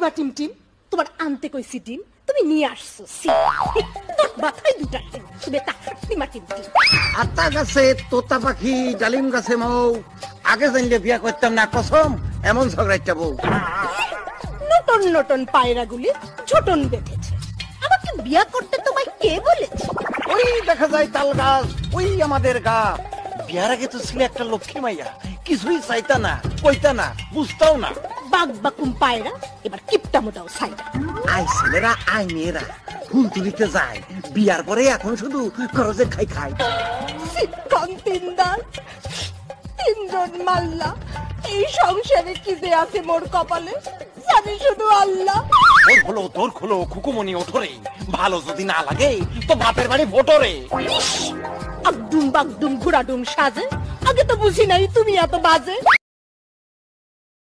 টিমা team team তোমার আনতে কইছি ডিম তুমি নিয়ে আসছো মাথায় দুটা ডিম তুমি টিমা টিম। টিম আতা গাছে তোতা পাখি ডালিম গাছে মৌ আগে জানলে বিয়া করতাম না কসম এমন ঝগড়াইটা বউ। নটন নটন পায়রাগুলি ঝোটন বেঁধেছে। আমাকে বিয়া করতে তোমায় কে বলেছে? ওই দেখা যায় তাল গাছ ওই আমাদের গা। বিয়ার আগে তো ছিল একটা লক্ষ্মী মাইয়া কিছুই চাইতা না কইতা না বুঝতাও না। বাঘ বাকুম পায়রা এবার কিপটা মোটাও সাইডা আই ছেলেরা আই মেয়েরা। ফুল তুলিতে যায়। বিয়ার পরে এখন শুধু খরচে খাই খাই। শিক্ষণ তিনদার তিনজন মাল্লা। এই সংসারে কি যে আছে মোর কপালে জানি শুধু আল্লাহ। তোর হলো তোর হলো খুকুমনি ওঠরে। ভালো যদি না লাগে তো বাপের বাড়ি ভোটরে। আকডুম বাগডুম ঘুরাডুম সাজে। আগে তো বুঝি নাই তুমি এত বাজে।